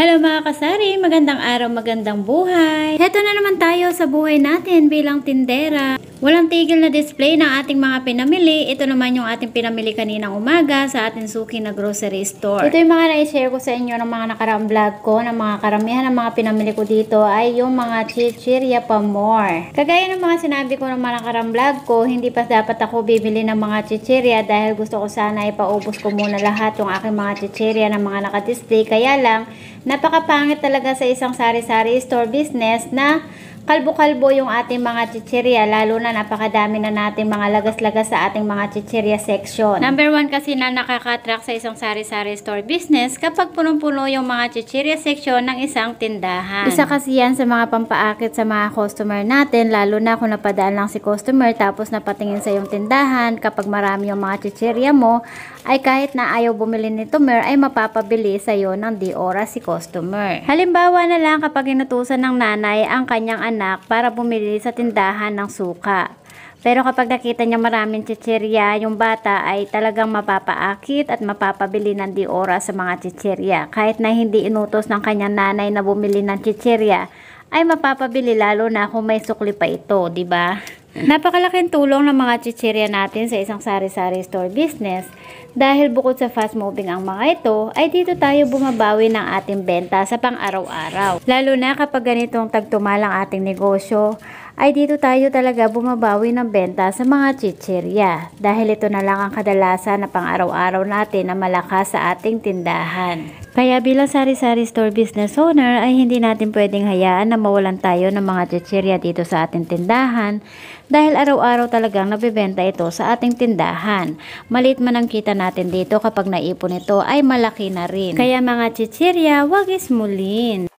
Hello mga kasari, magandang araw, magandang buhay. Heto na naman tayo sa buhay natin bilang tindera. Walang tigil na display ng ating mga pinamili. Ito naman yung ating pinamili kaninang umaga sa ating suki na grocery store. Ito yung mga na-share ko sa inyo ng mga nakaraang vlog ko, ng mga karamihan ng mga pinamili ko dito ay yung mga chichirya pa more. Kagaya ng mga sinabi ko ng mga nakaraang vlog ko, hindi pa dapat ako bibili ng mga chichirya dahil gusto ko sana ipaubos ko muna lahat yung aking mga chichirya ng mga nakadisplay. Kaya lang, napakapangit talaga sa isang sari-sari store business na kalbo-kalbo yung ating mga chichirya, lalo na napakadami na nating mga lagas-lagas sa ating mga chichirya section. Number one kasi na nakaka-attract sa isang sari-sari store business kapag punong-puno yung mga chichirya section ng isang tindahan. Isa kasi yan sa mga pampaakit sa mga customer natin, lalo na kung napadaan lang si customer tapos napatingin sa yung tindahan, kapag marami yung mga chichirya mo, ay kahit na ayaw bumili nito mer ay mapapabili sa iyo ng di oras si customer. Halimbawa na lang kapag inutusan ng nanay ang kanyang anak para bumili sa tindahan ng suka. Pero kapag nakita niya maraming chichirya, yung bata ay talagang mapapaakit at mapapabili ng di oras sa mga chichirya. Kahit na hindi inutos ng kanyang nanay na bumili ng chichirya, ay mapapabili lalo na kung may sukli pa ito, di ba? Napakalaking tulong ng mga chichirya natin sa isang sari-sari store business dahil bukod sa fast moving ang mga ito, ay dito tayo bumabawi ng ating benta sa pang-araw-araw. Lalo na kapag ganitong tagtumalang ating negosyo, ay dito tayo talaga bumabawi ng benta sa mga chichirya dahil ito na lang ang kadalasan na pang-araw-araw natin na malakas sa ating tindahan. Kaya bilang sari-sari store business owner ay hindi natin pwedeng hayaan na mawalan tayo ng mga chichirya dito sa ating tindahan dahil araw-araw talagang nabibenta ito sa ating tindahan. Malit man ang kita natin dito kapag naipon ito ay malaki na rin. Kaya mga chichirya, wag ismulin.